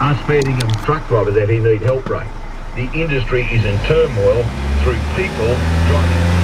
are speeding and truck drivers out here need help, Ray. The industry is in turmoil through people driving...